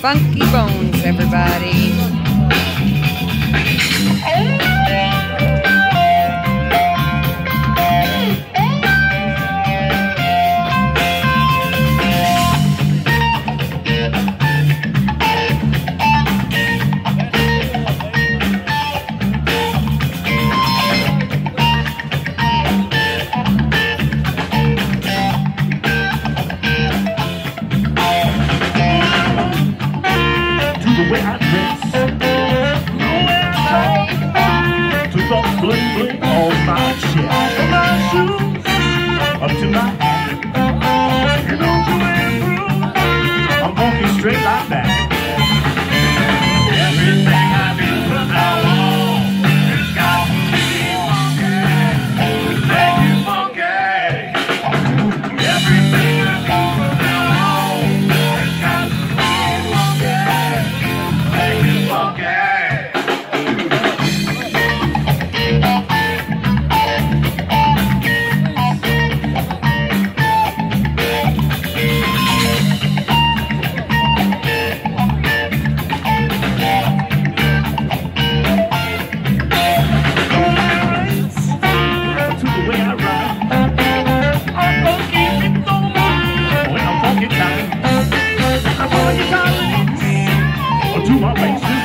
funky bones, everybody. bling bling on my chest. My shoes.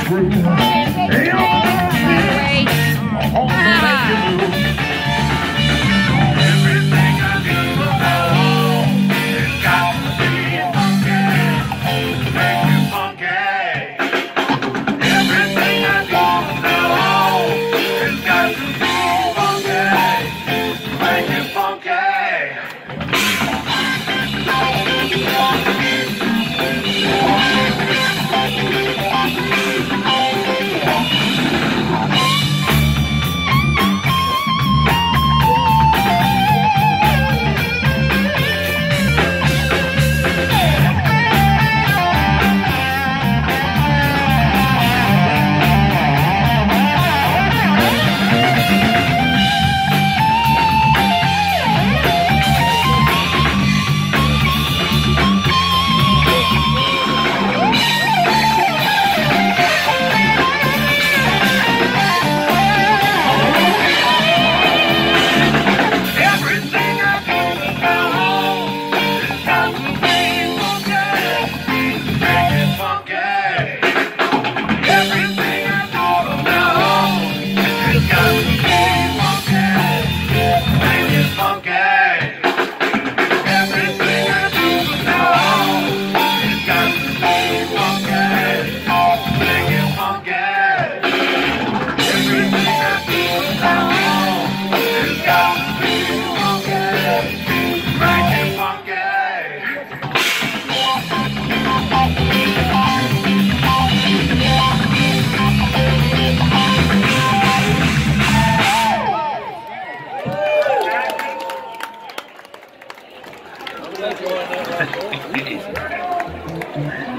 through. Ain't no way. it is.